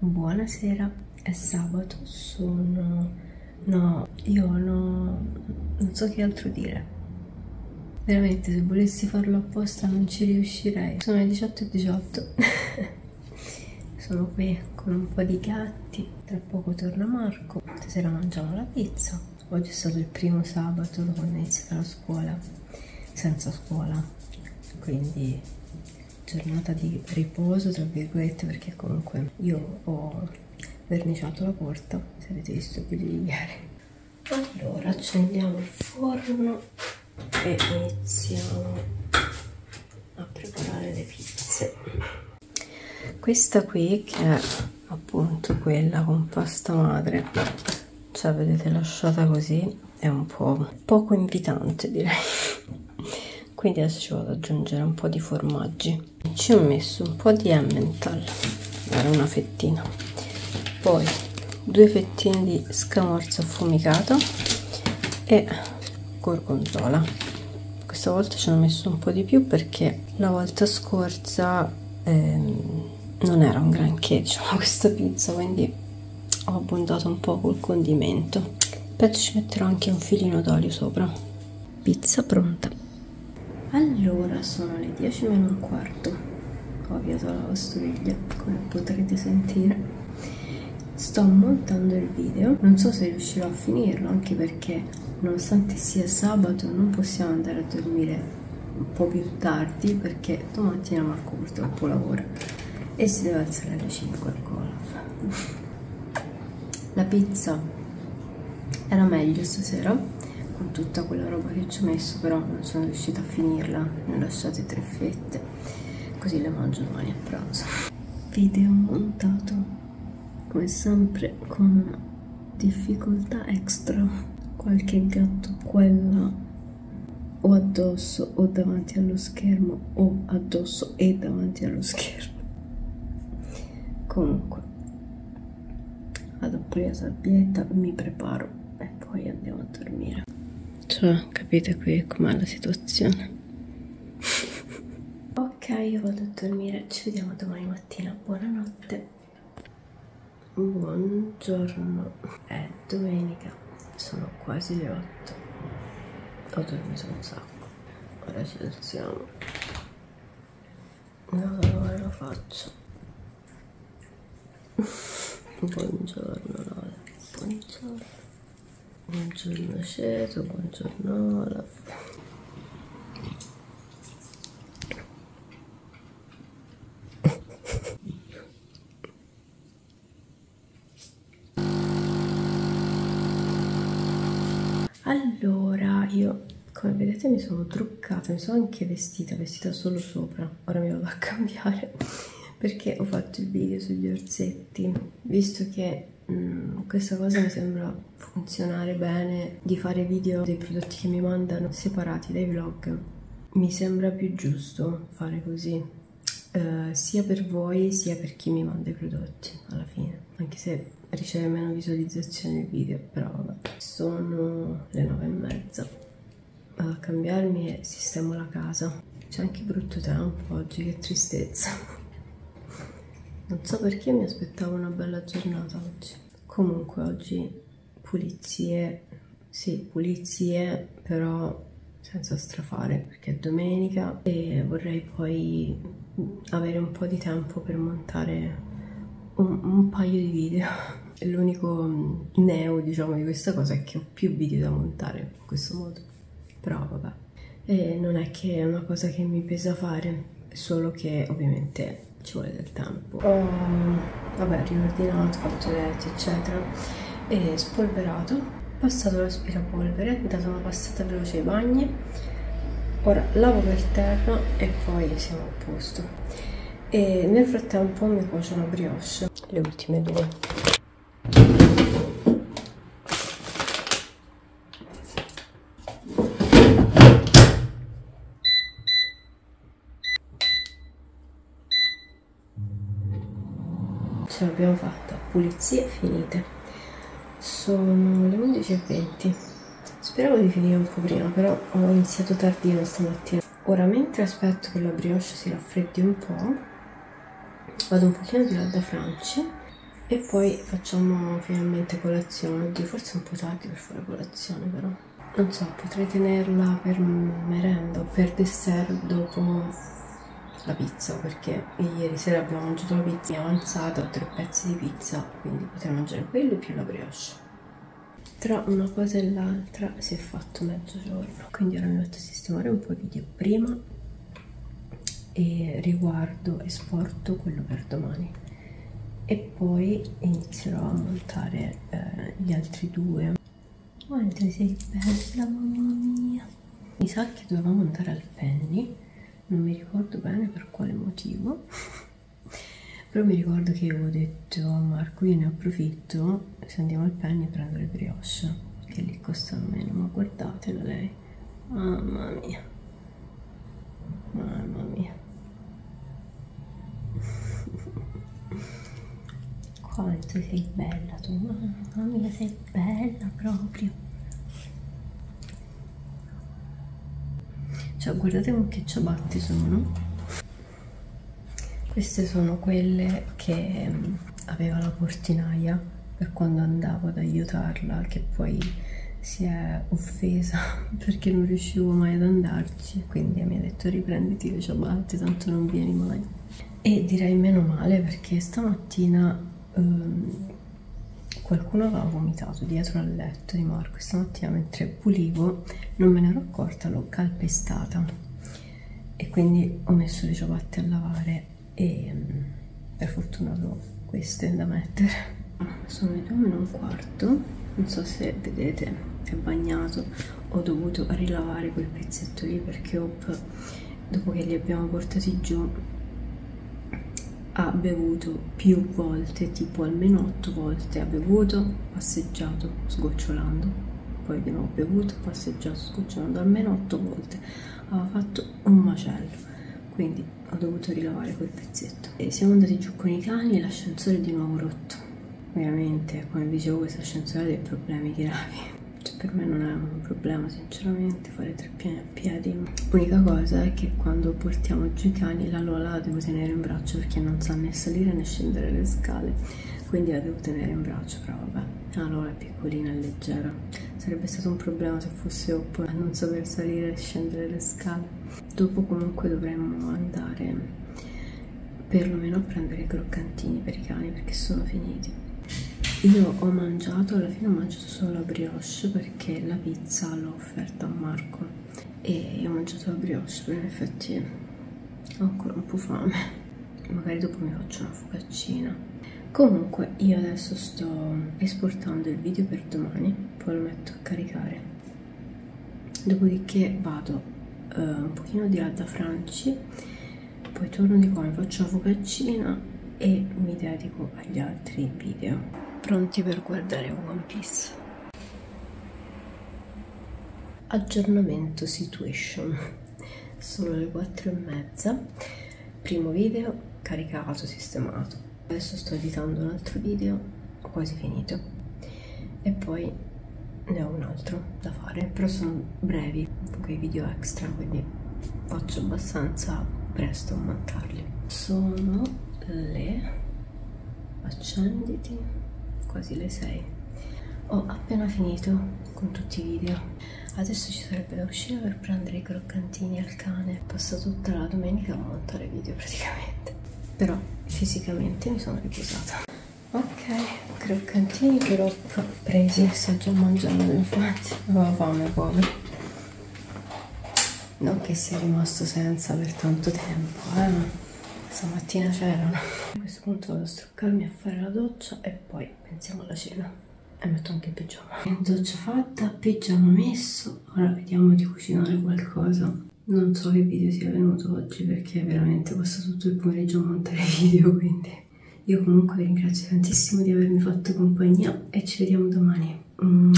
Buonasera, è sabato, sono... no, io no... non so che altro dire. Veramente, se volessi farlo apposta non ci riuscirei. Sono le 18 e 18. sono qui con un po' di gatti. Tra poco torna Marco. Stasera mangiamo la pizza. Oggi è stato il primo sabato quando è iniziata la scuola. Senza scuola. Quindi giornata di riposo, tra virgolette, perché comunque io ho verniciato la porta. Se avete visto il di ieri. Allora, accendiamo il forno e iniziamo a preparare le pizze questa qui che è appunto quella con pasta madre ce l'avete lasciata così è un po' poco invitante direi quindi adesso ci vado ad aggiungere un po' di formaggi. Ci ho messo un po' di emmental era una fettina. Poi due fettine di scamorza affumicato e gorgonzola. Questa volta ci hanno messo un po' di più perché la volta scorsa ehm, non era un granché diciamo questa pizza quindi ho abbondato un po' col condimento. Penso ci metterò anche un filino d'olio sopra. Pizza pronta allora sono le 10 meno un quarto. Ho avviato la lavastoviglie come potrete sentire. Sto montando il video. Non so se riuscirò a finirlo anche perché nonostante sia sabato non possiamo andare a dormire un po' più tardi perché domattina Marco purtroppo lavora e si deve alzare alle 5 ancora la pizza era meglio stasera con tutta quella roba che ci ho messo però non sono riuscita a finirla ne ho lasciate tre fette. Così le mangio domani a pranzo. Video montato come sempre con difficoltà extra. Qualche gatto quella o addosso o davanti allo schermo o addosso e davanti allo schermo. Comunque vado a pulire la sabbietta mi preparo e poi andiamo cioè capite qui com'è la situazione. Ok io vado a dormire. Ci vediamo domani mattina. Buonanotte. Buongiorno. È domenica. Sono quasi le 8 ho dormito un sacco. Ora ci alziamo. No, no, lo faccio. Buongiorno Lola. Buongiorno buongiorno Ceto buongiorno Olaf. Allora io come vedete mi sono truccata mi sono anche vestita vestita solo sopra. Ora mi vado a cambiare perché ho fatto il video sugli orsetti visto che mh, mm, questa cosa mi sembra funzionare bene di fare video dei prodotti che mi mandano separati dai vlog. Mi sembra più giusto fare così eh, sia per voi sia per chi mi manda i prodotti alla fine. Anche se riceve meno visualizzazioni il video però vabbè. Sono le nove e mezza. Vado a cambiarmi e sistemo la casa. C'è anche brutto tempo oggi che tristezza. Non so perché mi aspettavo una bella giornata oggi comunque oggi pulizie sì pulizie però senza strafare perché è domenica e vorrei poi avere un po' di tempo per montare un, un paio di video. L'unico neo diciamo di questa cosa è che ho più video da montare in questo modo. Però vabbè. E non è che è una cosa che mi pesa fare solo che ovviamente ci vuole del tempo. Ho vabbè riordinato fatto le letto eccetera. E spolverato. Passato l'aspirapolvere dato una passata veloce ai bagni. Ora lavo per terra e poi siamo a posto. E nel frattempo mi cuocio una brioche. Le ultime due ce l'abbiamo fatta. Pulizie finite. Sono le 11.20 speravo di finire un po' prima però ho iniziato tardino stamattina. Ora mentre aspetto che la brioche si raffreddi un po' vado un pochino di là da Franci e poi facciamo finalmente colazione. Oddio forse è un po' tardi per fare colazione però. Non so potrei tenerla per merenda o per dessert dopo la pizza perché ieri sera abbiamo mangiato la pizza è avanzata ho tre pezzi di pizza quindi potrei mangiare quello più la brioche. Tra una cosa e l'altra si è fatto mezzogiorno quindi ora mi metto a sistemare un po' i video prima e riguardo esporto quello per domani. E poi inizierò a montare eh, gli altri due. Quanto sei bella mamma mia. Mi sa che dovevamo andare al Penny non mi ricordo bene per quale motivo però mi ricordo che avevo detto a Marco io ne approfitto se andiamo al Penny prendo le brioche che lì costano meno ma guardatela lei. Mamma mia. Mamma mia. Quanto sei bella tu mamma mia sei bella proprio cioè guardate con che ciabatte sono. Queste sono quelle che mm, aveva la portinaia per quando andavo ad aiutarla che poi si è offesa perché non riuscivo mai ad andarci. Quindi mi ha detto riprenditi le ciabatte tanto non vieni mai. E direi meno male perché stamattina um, qualcuno aveva vomitato dietro al letto di Marco e stamattina mentre pulivo non me ne ero accorta l'ho calpestata. E quindi ho messo le ciabatte a lavare e mm, per fortuna ho queste da mettere. Sono le due meno un quarto non so se vedete è bagnato. Ho dovuto rilavare quel pezzetto lì perché Hope dopo che li abbiamo portati giù ha bevuto più volte tipo almeno otto volte ha bevuto passeggiato sgocciolando poi di nuovo bevuto passeggiato sgocciolando almeno otto volte. Aveva fatto un macello quindi ho dovuto rilavare quel pezzetto. E siamo andati giù con i cani e l'ascensore è di nuovo rotto. Veramente come dicevo questo ascensore ha dei problemi gravi per me non è un problema sinceramente fare tre piani a piedi. L'unica cosa è che quando portiamo giù i cani la Lola la devo tenere in braccio perché non sa né salire né scendere le scale. Quindi la devo tenere in braccio però vabbè la Lola è piccolina e leggera. Sarebbe stato un problema se fosse Oppo a non saper salire e scendere le scale. Dopo comunque dovremmo andare perlomeno a prendere i croccantini per i cani perché sono finiti io ho mangiato alla fine ho mangiato solo la brioche perché la pizza l'ho offerta a Marco e ho mangiato la brioche perché in effetti ho ancora un po' fame. Magari dopo mi faccio una focaccina. Comunque io adesso sto esportando il video per domani poi lo metto a caricare. Dopodiché vado uh, un pochino di là da Franci poi torno di qua mi faccio la focaccina e mi dedico agli altri video pronti per guardare One Piece. Aggiornamento situation. Sono le 4 e mezza. Primo video caricato sistemato. Adesso sto editando un altro video quasi finito. E poi ne ho un altro da fare però sono brevi quei video extra quindi faccio abbastanza presto a montarli sono le accenditi quasi le 6 ho appena finito con tutti i video. Adesso ci sarebbe da uscire per prendere i croccantini al cane. Passo tutta la domenica a montare video praticamente. Però fisicamente mi sono riposata. Ok croccantini però presi. Sto già mangiando infatti. Avevo fame povero non che sia rimasto senza per tanto tempo eh stamattina c'erano a questo punto vado a struccarmi a fare la doccia e poi pensiamo alla cena. E metto anche il pigiama. Doccia fatta pigiama messo. Ora vediamo di cucinare qualcosa. Non so che video sia venuto oggi perché veramente ho passato tutto il pomeriggio a montare video quindi io comunque vi ringrazio tantissimo di avermi fatto compagnia e ci vediamo domani. Mm.